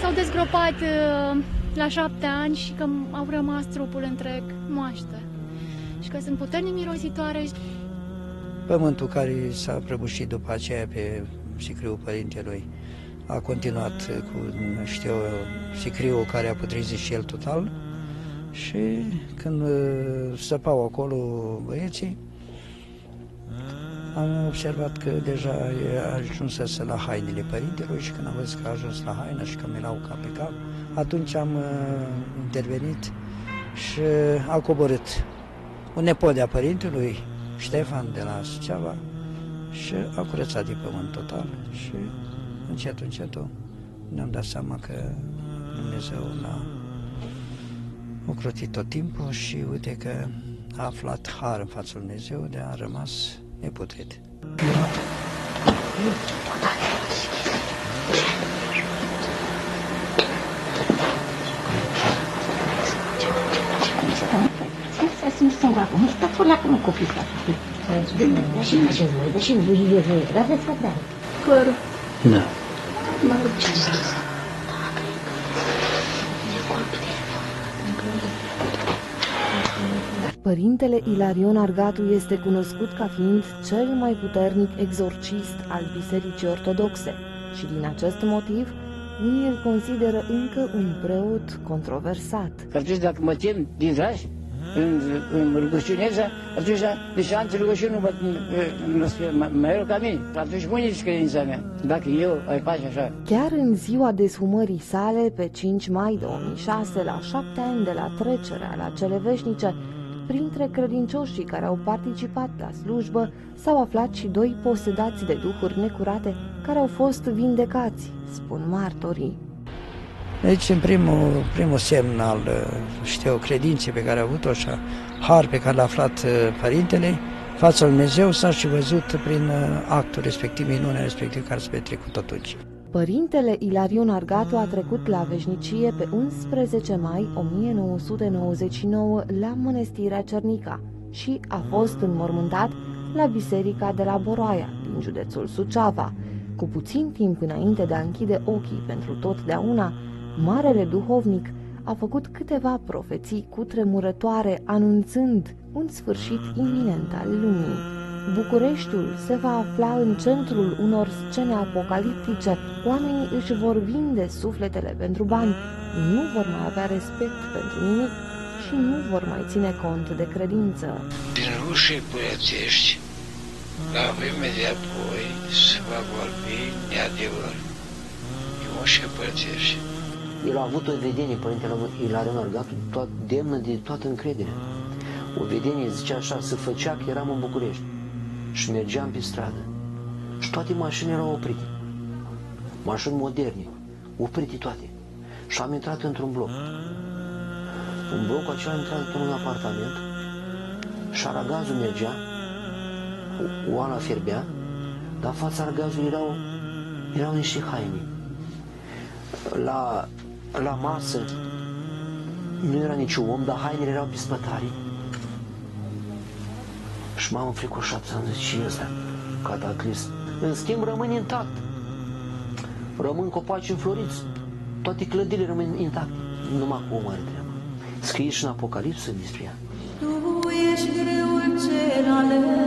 S-au dezgropat uh, la șapte ani și că au rămas trupul întreg moaște. Și că sunt puternic mirositoare. Pământul care s-a prăbușit după aceea pe sicriul părintelui a continuat cu, știu, sicriul care a putrezit și el total și când uh, săpau acolo băieții, am observat că deja e ajunsese la hainele părintelui și când am văzut că a ajuns la haină și că mi l-au cap pe cap, atunci am uh, intervenit și a coborât un nepot de-a părintelui, Ștefan de la Suceava, și a curățat de pământ total și încet, încet ne-am dat seama că Dumnezeu n-a ocrotit tot timpul și uite că a aflat har în fața lui Dumnezeu de a rămas neputrit. Sunt singura, nu Părintele Ilarion Argatu este cunoscut ca fiind cel mai puternic exorcist al Bisericii Ortodoxe și din acest motiv unii îl consideră încă un preot controversat. Că atunci dacă mă tem din dragi, în, în rugăciunea asta, atunci, deci am rugăciune, nu mă, nu spune, mai rău ca mine. Atunci unde ești credința mea? Dacă eu ai face așa. Chiar în ziua deshumării sale, pe 5 mai 2006, la șapte ani de la trecerea la cele veșnice, printre credincioșii care au participat la slujbă s-au aflat și doi posedați de duhuri necurate care au fost vindecați, spun martorii. Deci, în primul, primul semn al, știu, credinței pe care a avut-o și har pe care l-a aflat uh, părintele, fața lui Dumnezeu s-a și văzut prin uh, actul respectiv, minunea respectiv care s-a petrecut atunci. Părintele Ilarion Argatu a trecut la veșnicie pe 11 mai 1999 la Mănăstirea Cernica și a fost înmormântat la Biserica de la Boroaia, din județul Suceava. Cu puțin timp înainte de a închide ochii pentru totdeauna, Marele Duhovnic a făcut câteva profeții cu tremurătoare, anunțând un sfârșit iminent al lumii. Bucureștiul se va afla în centrul unor scene apocaliptice. Oamenii își vor vinde sufletele pentru bani, nu vor mai avea respect pentru nimic și nu vor mai ține cont de credință. Din ușii băiețești, la vreme de apoi, se va vorbi neadevăr. Din ușii băiețești. El a avut o vedenie, Părintele Ilarion Argatu, toat, demnă de toată încrederea. O vedenie, zicea așa, se făcea că eram în București și mergeam pe stradă și toate mașinile erau oprite. Mașini moderne, oprite toate. Și am intrat într-un bloc. În blocul acela am intrat într-un apartament și aragazul mergea, oala fierbea, dar fața aragazului erau, erau niște haine. La, la masă nu era niciun om, dar hainele erau pe spătare și m-am înfricoșat, am zis, și ăsta, cataclism. În schimb, rămân intact. Rămân copaci înfloriți. Toate clădirile rămân intacte. Numai cu o mare treabă. Scrie și în Apocalipsă despre ea. Tu ești greul cel ale